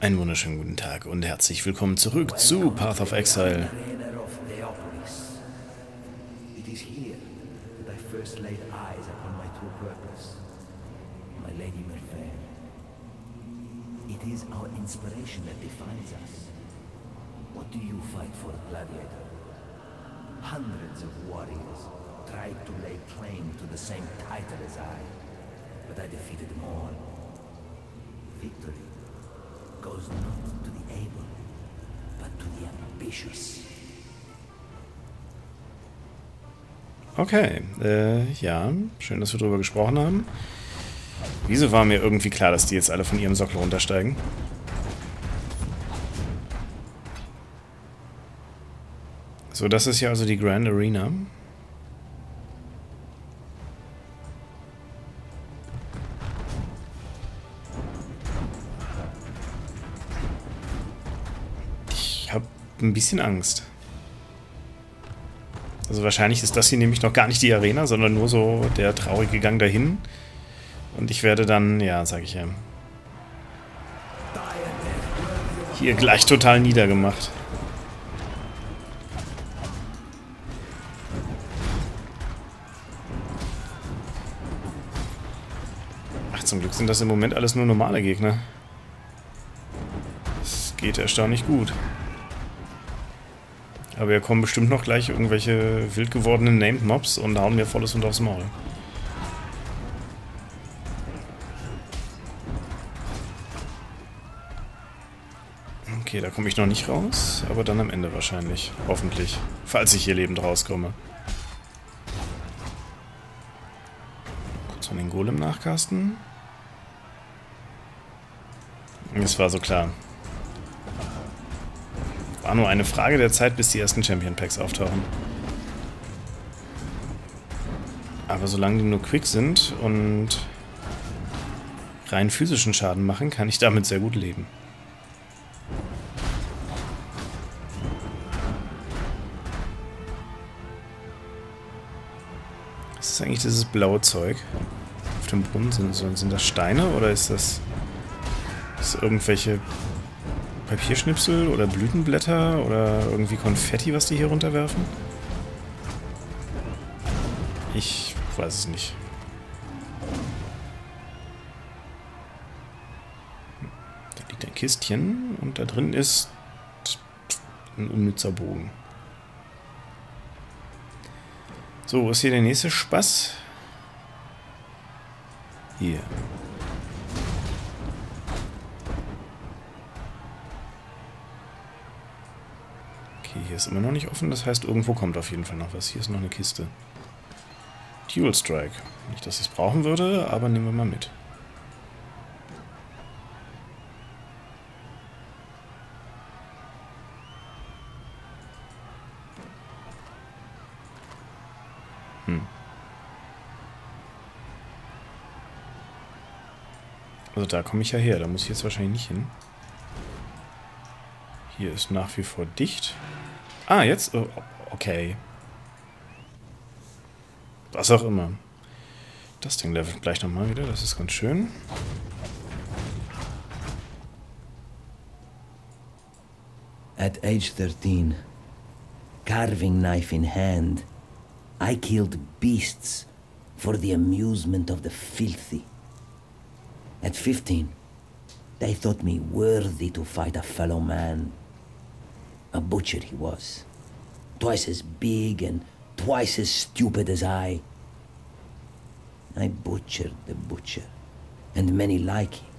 Einen wunderschönen guten Tag und herzlich willkommen zurück zu Path of Exile. Inspiration that defines us. What do you fight for, gladiator? Hundreds of warriors tried to lay claim to the same title as I, but I defeated them all. Victory goes not to the able, but to the ambitious. Okay, äh, ja, schön, dass wir drüber gesprochen haben. Wieso war mir irgendwie klar, dass die jetzt alle von ihrem Sockel runtersteigen? So, das ist ja also die Grand Arena. Ein bisschen Angst. Also wahrscheinlich ist das hier nämlich noch gar nicht die Arena, sondern nur so der traurige Gang dahin. Und ich werde dann, ja, sag ich ja, hier gleich total niedergemacht. Ach, zum Glück sind das im Moment alles nur normale Gegner. Das geht erstaunlich gut. Aber hier kommen bestimmt noch gleich irgendwelche wild gewordenen Named Mobs und hauen mir volles und aufs Maul. Okay, da komme ich noch nicht raus, aber dann am Ende wahrscheinlich. Hoffentlich. Falls ich hier lebend rauskomme. Kurz von den Golem nachcasten. Es war so klar. War nur eine Frage der Zeit, bis die ersten Champion Packs auftauchen. Aber solange die nur quick sind und rein physischen Schaden machen, kann ich damit sehr gut leben. Was ist eigentlich dieses blaue Zeug? Auf dem Brunnen sind, sind das Steine oder ist das, ist das irgendwelche Papierschnipsel oder Blütenblätter oder irgendwie Konfetti, was die hier runterwerfen? Ich weiß es nicht. Da liegt ein Kistchen und da drin ist ein unnützer Bogen. So, wo ist hier der nächste Spaß? Hier. Okay, hier ist immer noch nicht offen. Das heißt, irgendwo kommt auf jeden Fall noch was. Hier ist noch eine Kiste. Dual Strike. Nicht, dass ich es brauchen würde, aber nehmen wir mal mit. Hm. Also da komme ich ja her. Da muss ich jetzt wahrscheinlich nicht hin. Hier ist nach wie vor dicht. Ah, jetzt? Oh, okay. Was auch immer. Das Ding levelt gleich nochmal wieder. Das ist ganz schön. At age 13, carving knife in hand, I killed beasts for the amusement of the filthy. At 15, they thought me worthy to fight a fellow man. A butcher he was, twice as big and twice as stupid as I. I butchered the butcher, and many like him.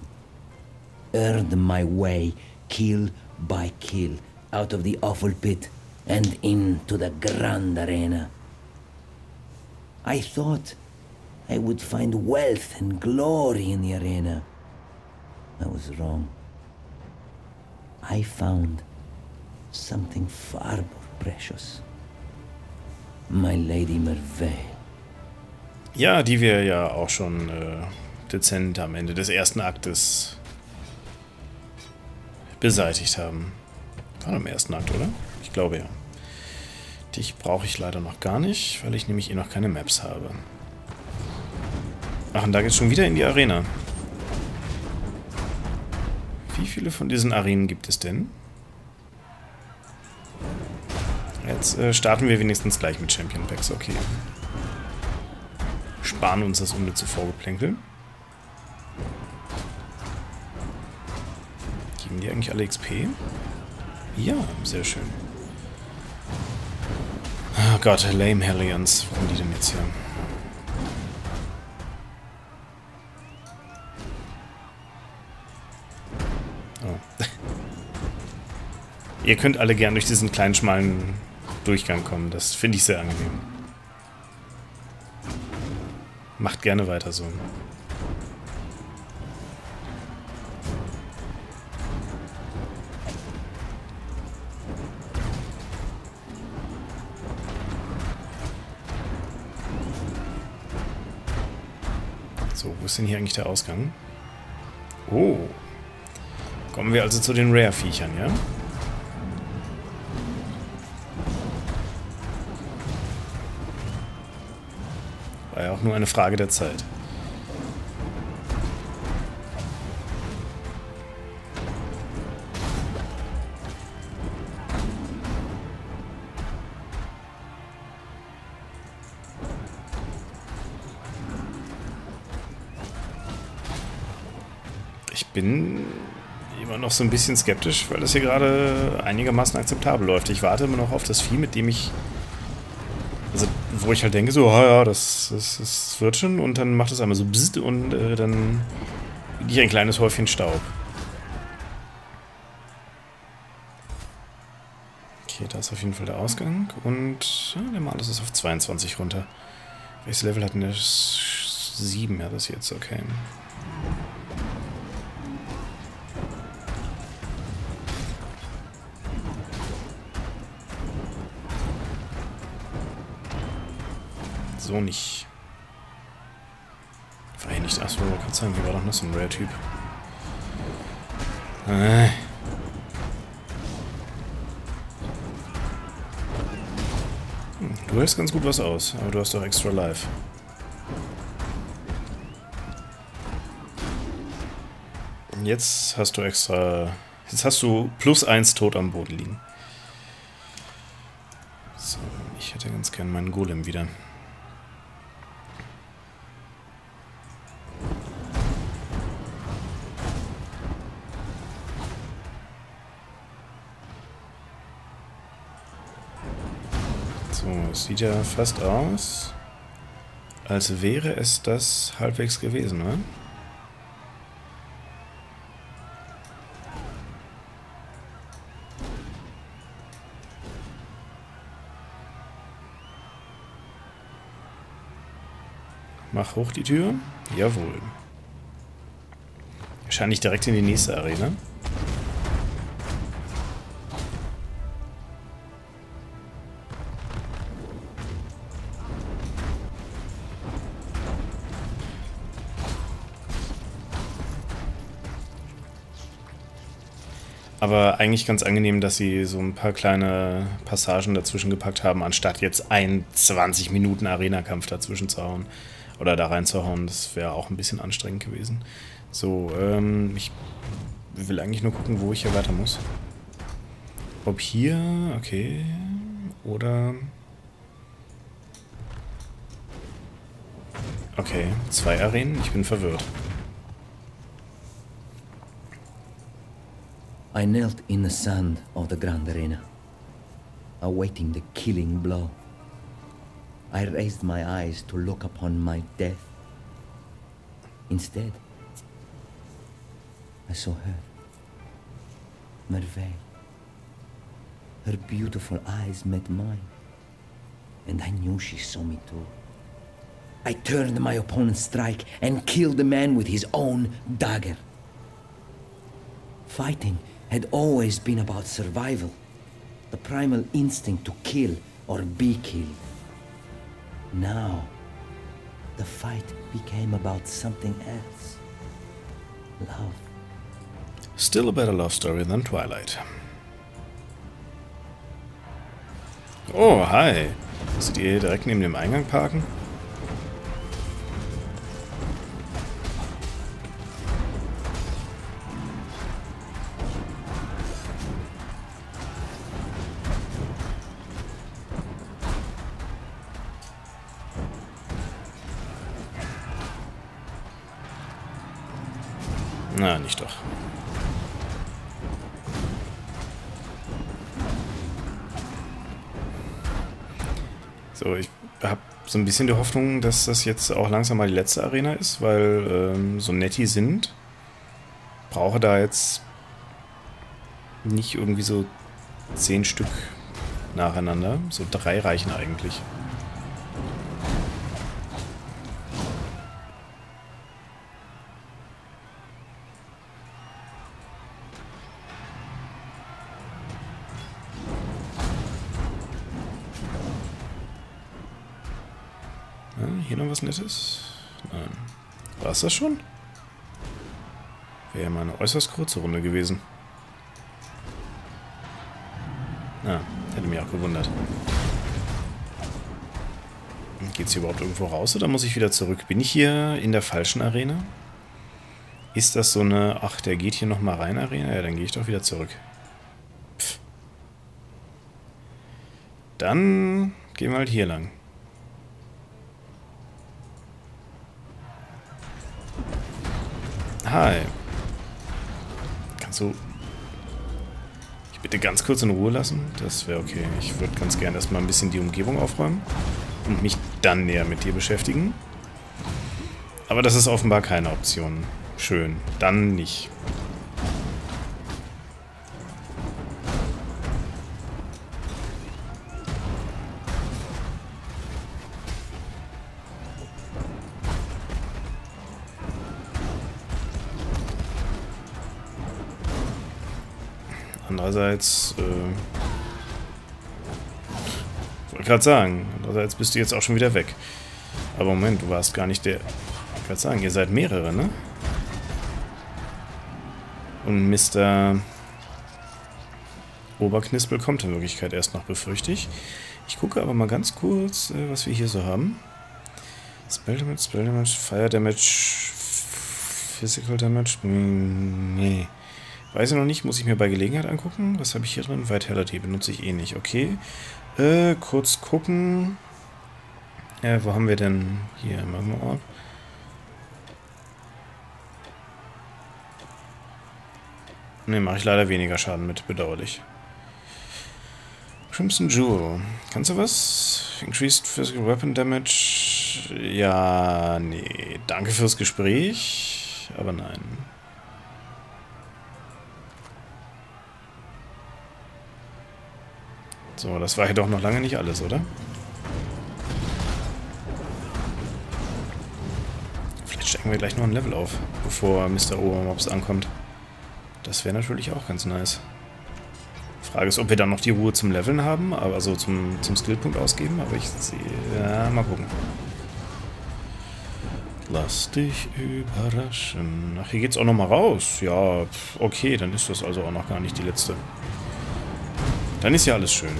Earned my way, kill by kill, out of the awful pit and into the grand arena. I thought I would find wealth and glory in the arena. I was wrong. I found something far more precious. My Lady Merveille. Ja, die wir ja auch schon äh, dezent am Ende des ersten Aktes beseitigt haben. War im ersten Akt, oder? Ich glaube ja. Dich brauche ich leider noch gar nicht, weil ich nämlich eh noch keine Maps habe. Ach, und da geht's schon wieder in die Arena. Wie viele von diesen Arenen gibt es denn? Jetzt äh, starten wir wenigstens gleich mit Champion Packs, okay. Sparen uns das unnütze Vorgeplänkel. Geben die eigentlich alle XP? Ja, sehr schön. Oh Gott, Lame Hellions. Warum die denn jetzt hier? Oh. Ihr könnt alle gern durch diesen kleinen, schmalen Durchgang kommen. Das finde ich sehr angenehm. Macht gerne weiter so. So, wo ist denn hier eigentlich der Ausgang? Oh. Kommen wir also zu den Rare-Viechern, ja? War ja auch nur eine Frage der Zeit. Ich bin immer noch so ein bisschen skeptisch, weil das hier gerade einigermaßen akzeptabel läuft. Ich warte immer noch auf das Vieh, mit dem ich wo ich halt denke, so, oh ja, das, das, das wird schon. Und dann macht es einmal so bzzzt und äh, dann liegt ein kleines Häufchen Staub. Okay, da ist auf jeden Fall der Ausgang. Und ja, der Malus ist auf 22 runter. Welches Level hat denn der? 7, ja, das jetzt, okay. So nicht. War hier nicht... Achso, kann sagen, hier war doch noch so ein Rare-Typ. Äh. Hm, du hältst ganz gut was aus, aber du hast doch extra Life. Jetzt hast du extra... Jetzt hast du plus eins tot am Boden liegen. So, ich hätte ganz gern meinen Golem wieder. Sieht ja fast aus, als wäre es das halbwegs gewesen, ne? Mach hoch die Tür. Jawohl. Wahrscheinlich direkt in die nächste Arena. Aber eigentlich ganz angenehm, dass sie so ein paar kleine Passagen dazwischen gepackt haben, anstatt jetzt ein 20 Minuten Arena-Kampf dazwischen zu hauen. Oder da reinzuhauen. Das wäre auch ein bisschen anstrengend gewesen. So, ähm, ich will eigentlich nur gucken, wo ich hier weiter muss. Ob hier, okay, oder... Okay, zwei Arenen, ich bin verwirrt. I knelt in the sand of the Grand Arena, awaiting the killing blow. I raised my eyes to look upon my death. Instead, I saw her, Merveille. Her beautiful eyes met mine, and I knew she saw me too. I turned my opponent's strike and killed the man with his own dagger. Fighting had always been about survival, the primal instinct to kill or be killed. Now, the fight became about something else. Love. Still a better love story than Twilight. Oh, hi. Müsstet ihr direkt neben dem Eingang parken? So ein bisschen die Hoffnung, dass das jetzt auch langsam mal die letzte Arena ist, weil ähm, so nett die sind, brauche da jetzt nicht irgendwie so zehn Stück nacheinander. So drei reichen eigentlich. Was Nettes? Nein. War es das schon? Wäre ja mal eine äußerst kurze Runde gewesen. Ah, hätte mich auch gewundert. Geht es hier überhaupt irgendwo raus oder muss ich wieder zurück? Bin ich hier in der falschen Arena? Ist das so eine, ach, der geht hier nochmal rein Arena? Ja, dann gehe ich doch wieder zurück. Pff. Dann gehen wir halt hier lang. Hi. Kannst du ich bitte ganz kurz in Ruhe lassen? Das wäre okay. Ich würde ganz gerne erstmal ein bisschen die Umgebung aufräumen und mich dann näher mit dir beschäftigen. Aber das ist offenbar keine Option. Schön. Dann nicht. Andererseits, äh, wollte gerade sagen, andererseits bist du jetzt auch schon wieder weg. Aber Moment, du warst gar nicht der... Ich wollte sagen, ihr seid mehrere, ne? Und Mr. Oberknispel kommt in Wirklichkeit erst noch, befürchte ich. Ich gucke aber mal ganz kurz, äh, was wir hier so haben. Spell Damage, Spell Damage, Fire Damage, Physical Damage, nee. Weiß ich noch nicht, muss ich mir bei Gelegenheit angucken. Was habe ich hier drin? Vitality benutze ich eh nicht. Okay. Äh, kurz gucken. Äh, wo haben wir denn hier Magma Orb? Ne, mache ich leider weniger Schaden mit, bedauerlich. Crimson Jewel. Kannst du was? Increased Physical Weapon Damage? Ja, nee. Danke fürs Gespräch, aber nein. So, das war ja doch noch lange nicht alles, oder? Vielleicht steigen wir gleich noch ein Level auf, bevor Mr. Obermops ankommt. Das wäre natürlich auch ganz nice. Frage ist, ob wir dann noch die Ruhe zum Leveln haben, also zum, zum Skillpunkt ausgeben, aber ich sehe... Ja, mal gucken. Lass dich überraschen. Ach, hier geht's auch noch mal raus. Ja, okay, dann ist das also auch noch gar nicht die letzte. Dann ist ja alles schön.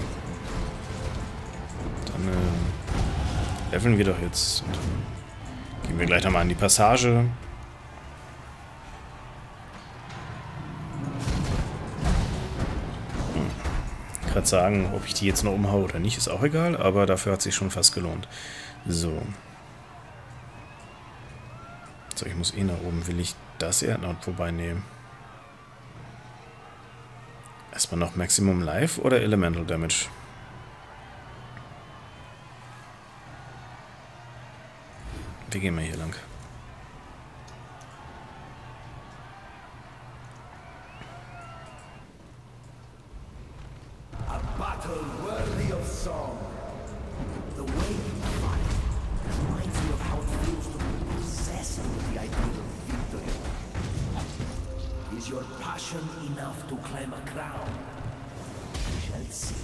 Dann äh, leveln wir doch jetzt. Und gehen wir gleich nochmal an die Passage. Hm. Gerade sagen, ob ich die jetzt noch umhaue oder nicht, ist auch egal, aber dafür hat sich schon fast gelohnt. So. So, ich muss eh nach oben. Will ich das Erdnot vorbeinehmen? Erstmal noch Maximum Life oder Elemental Damage? Wir gehen mal hier lang. We shall see.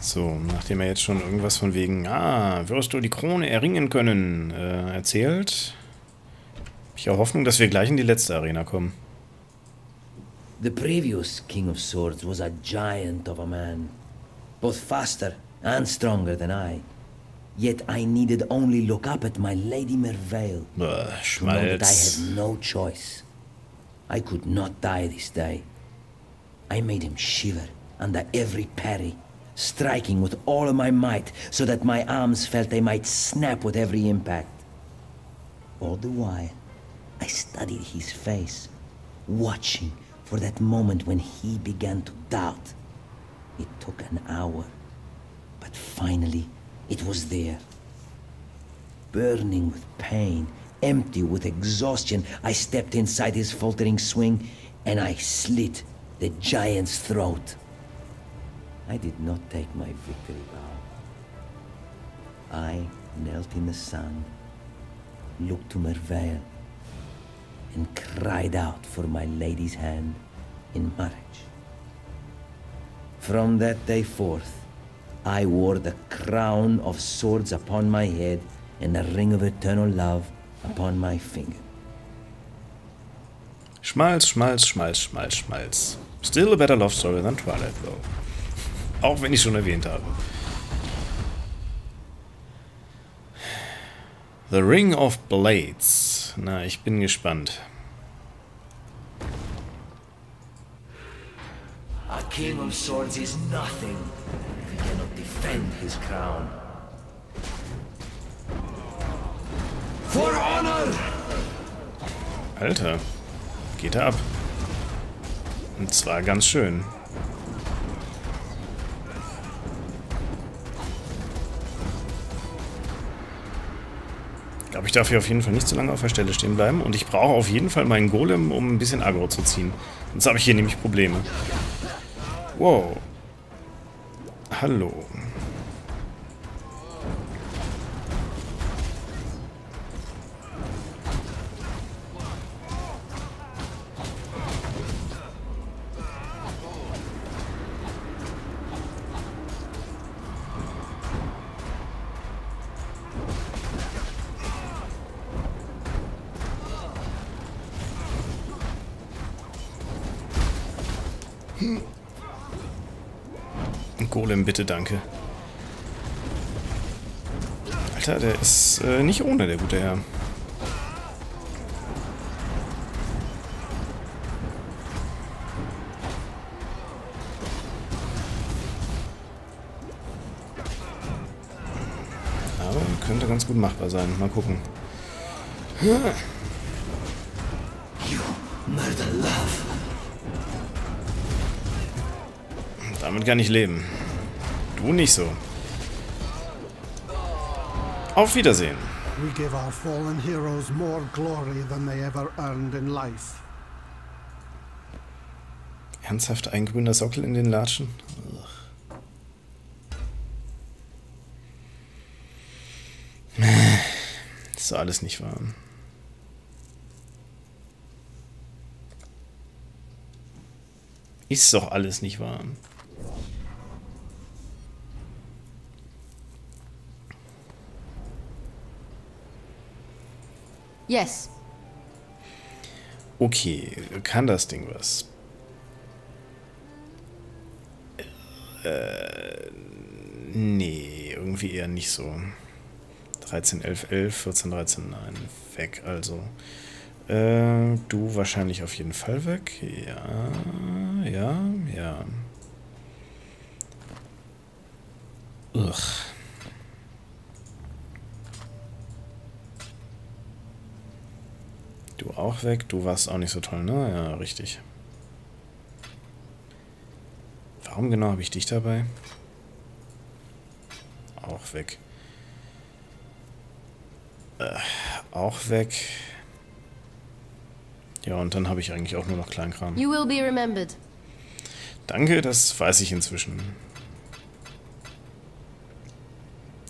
So, nachdem er jetzt schon irgendwas von wegen, ah, wirst du die Krone erringen können, äh, erzählt, habe ich auch Hoffnung, dass wir gleich in die letzte Arena kommen. The previous King of Swords was a giant of a man, both faster and stronger than I. Yet I needed only look up at my Lady Merveil Bäh, to know that I Schmalz. had no choice. I could not die this day. I made him shiver under every parry, striking with all of my might so that my arms felt they might snap with every impact. All the while, I studied his face, watching for that moment when he began to doubt. It took an hour, but finally it was there. Burning with pain, empty with exhaustion, I stepped inside his faltering swing and I slit the giant's throat. I did not take my victory bow. I knelt in the sun, looked to Merveille, and cried out for my lady's hand in marriage. From that day forth, I wore the crown of swords upon my head and the ring of eternal love upon my finger. Schmalz, Schmalz, Schmalz, Schmalz, Schmalz. Still a better love story than Twilight, though. Auch wenn ich schon erwähnt habe. The Ring of Blades. Na, ich bin gespannt. A king of swords is nothing if he cannot defend his crown. For honor! Alter, geht er ab. Und zwar ganz schön. Ich glaube, ich darf hier auf jeden Fall nicht zu lange auf der Stelle stehen bleiben. Und ich brauche auf jeden Fall meinen Golem, um ein bisschen Aggro zu ziehen. Sonst habe ich hier nämlich Probleme. Wow. Hallo. Golem, bitte, danke. Alter, der ist äh, nicht ohne, der gute Herr. Aber könnte ganz gut machbar sein. Mal gucken. Murder Damit kann ich leben. Du nicht so. Auf Wiedersehen. We give our fallen heroes more glory than they ever earned in life. Ernsthaft ein grüner Sockel in den Latschen? Ugh. Ist doch alles nicht wahr. Ist doch alles nicht wahr. Yes. Okay, kann das Ding was? Äh, nee, irgendwie eher nicht so. 13, 11, 11, 14, 13, nein, weg also. Äh, du wahrscheinlich auf jeden Fall weg. Ja, ja, ja. Ugh. Du auch weg. Du warst auch nicht so toll, ne? Ja, richtig. Warum genau habe ich dich dabei? Auch weg. Äh, auch weg. Ja, und dann habe ich eigentlich auch nur noch Kleinkram. You will be remembered. Danke, das weiß ich inzwischen.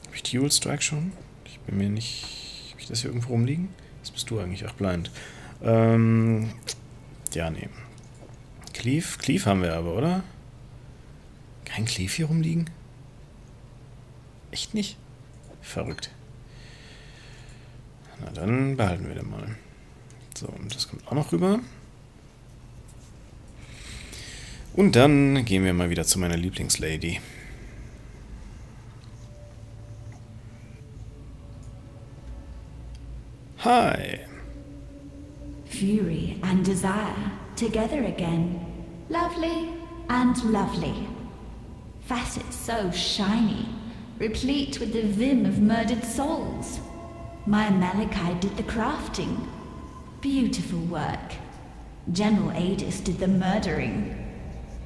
Habe ich Dual Strike schon? Ich bin mir nicht... Habe ich das hier irgendwo rumliegen? Das bist du eigentlich. Ach, blind. Ähm... Ja, nee. Cleave? Cleave haben wir aber, oder? Kein Cleave hier rumliegen? Echt nicht? Verrückt. Na, dann behalten wir den mal. So, und das kommt auch noch rüber. Und dann gehen wir mal wieder zu meiner Lieblingslady. Hi. Fury and desire together again. Lovely and lovely. Facets so shiny, replete with the vim of murdered souls. My Malachi did the crafting. Beautiful work. General Adis did the murdering.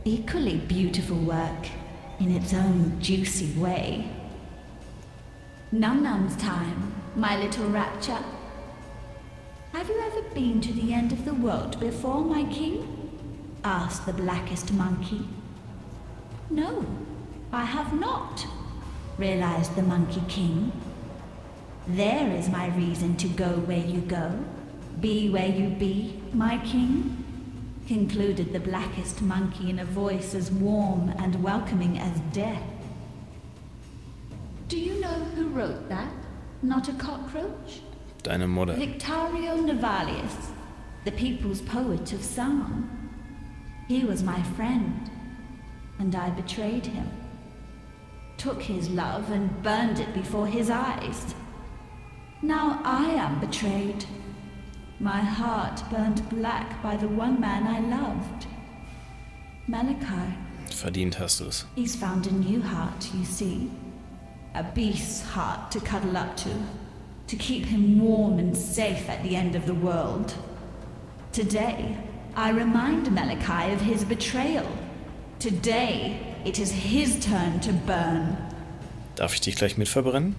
Equally beautiful work, in its own juicy way. Num Num's time, my little rapture. Have you ever been to the end of the world before, my king? asked the blackest monkey. No, I have not, realized the Monkey King. There is my reason to go where you go, be where you be, my king, concluded the blackest monkey in a voice as warm and welcoming as death. Do you know who wrote that? Not a cockroach? Deine Mutter. Victorio Navalius, the people's poet of song. He was my friend, and I betrayed him. Took his love and burned it before his eyes. Now I am betrayed. My heart burned black by the one man I loved. Malachi. Verdient hast du es. He's found a new heart, you see. A beast's heart to cuddle up to. To keep him warm and safe at the end of the world. Today, I remind Malachi of his betrayal. Today, it is his turn to burn. Darf ich dich gleich mit verbrennen?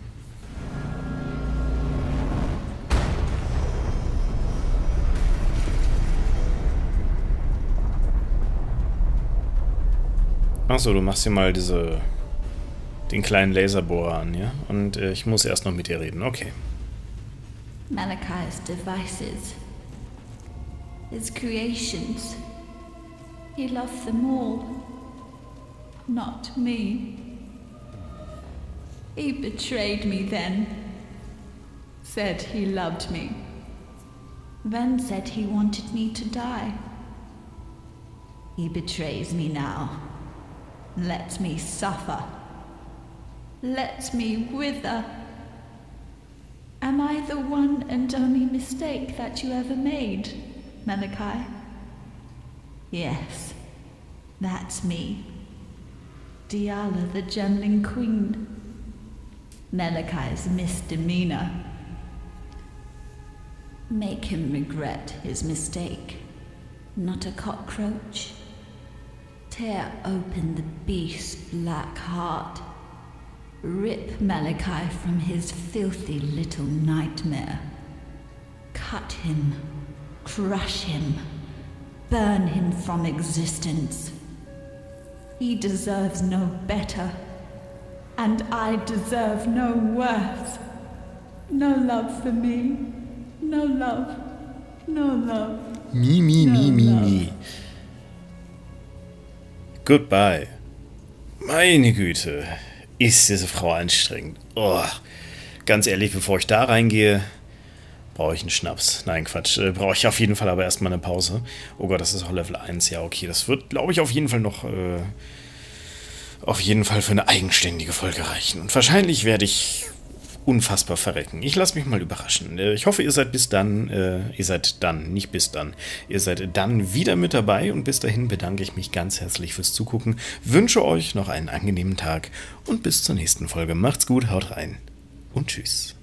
Achso, du machst hier mal diese den kleinen Laserbohrer an, ja? Und äh, ich muss erst noch mit dir reden. Okay. Malachi's devices. His creations. He loved them all. Not me. He betrayed me then. Said he loved me. Then said he wanted me to die. He betrays me now. Let me suffer. Let me wither. Am I the one and only mistake that you ever made, Malachi? Yes, that's me. Diala, the Gemling Queen. Malachi's misdemeanor. Make him regret his mistake. Not a cockroach. Tear open the beast's black heart. Rip Malachi from his filthy little nightmare. Cut him. Crush him. Burn him from existence. He deserves no better. And I deserve no worse. No love for me. No love. No love. Mi, me, me, mi, me. Goodbye. Meine Güte, ist diese Frau anstrengend. Oh, ganz ehrlich, bevor ich da reingehe, brauche ich einen Schnaps. Nein, Quatsch. Äh, brauche ich auf jeden Fall aber erstmal eine Pause. Oh Gott, das ist auch Level 1. Ja, okay. Das wird, glaube ich, auf jeden Fall noch. Äh, auf jeden Fall für eine eigenständige Folge reichen. Und wahrscheinlich werde ich unfassbar verrecken. Ich lasse mich mal überraschen. Äh, ich hoffe, ihr seid bis dann, äh, ihr seid dann, nicht bis dann, ihr seid dann wieder mit dabei und bis dahin bedanke ich mich ganz herzlich fürs Zugucken, wünsche euch noch einen angenehmen Tag und bis zur nächsten Folge. Macht's gut, haut rein und tschüss.